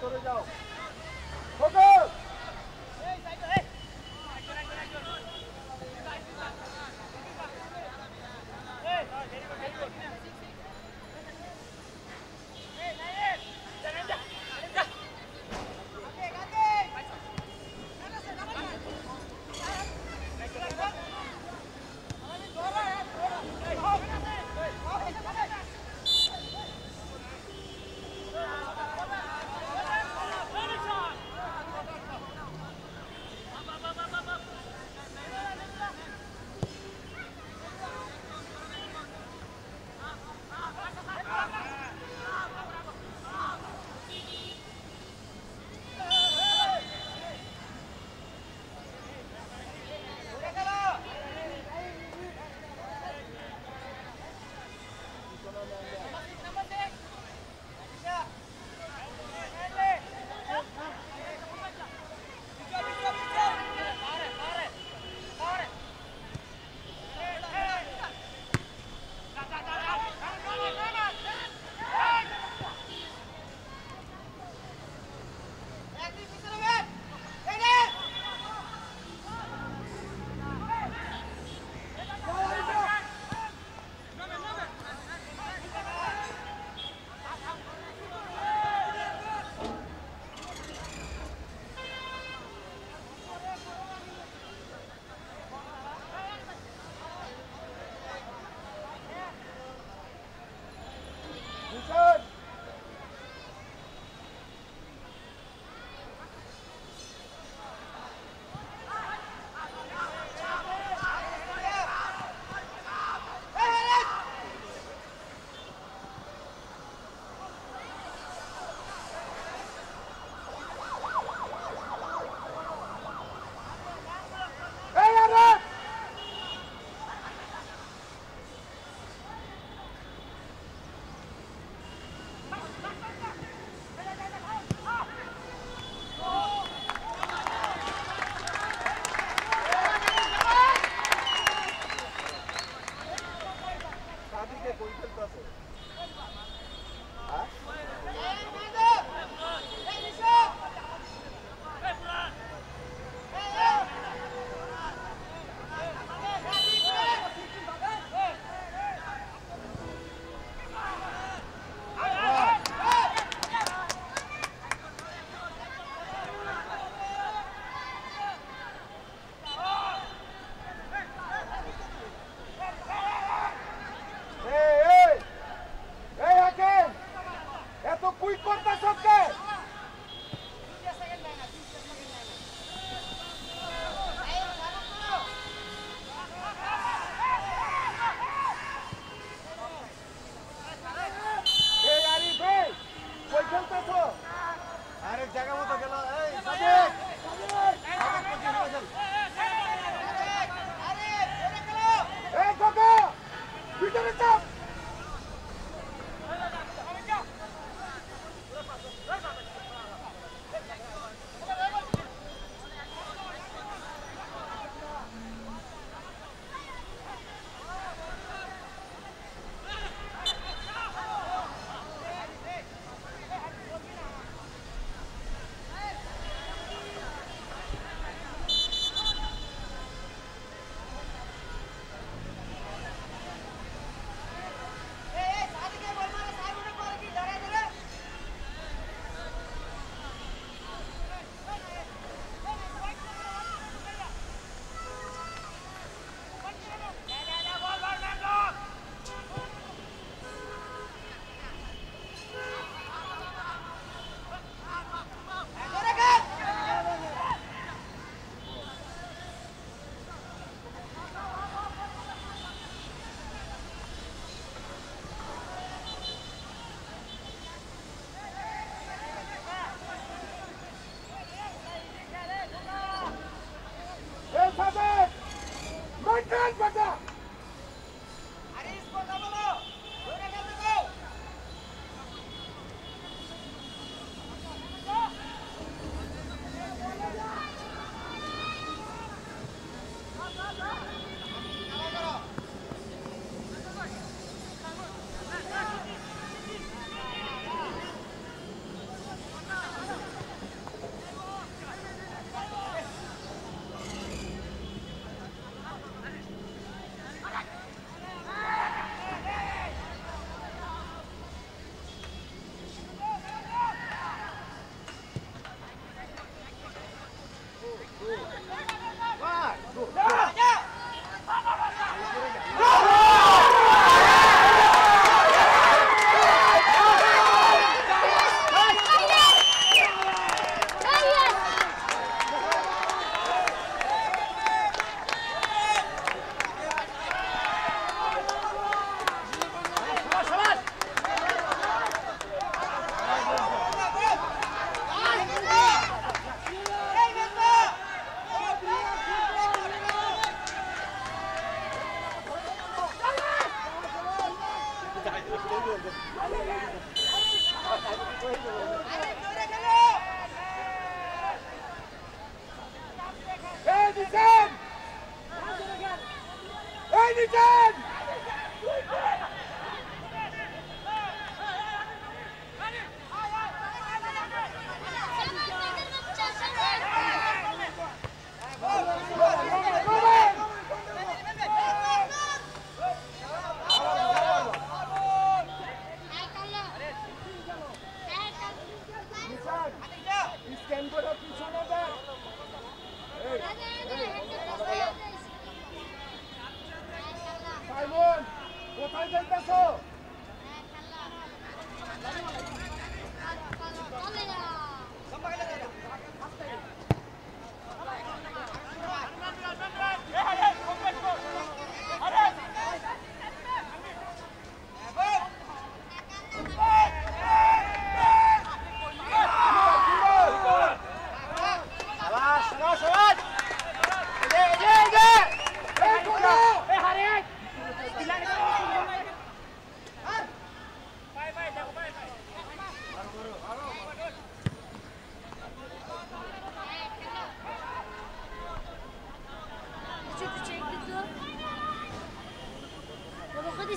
Tô legal. को कोई खेलता से? हाँ? আরেক জায়গা মতো গেল।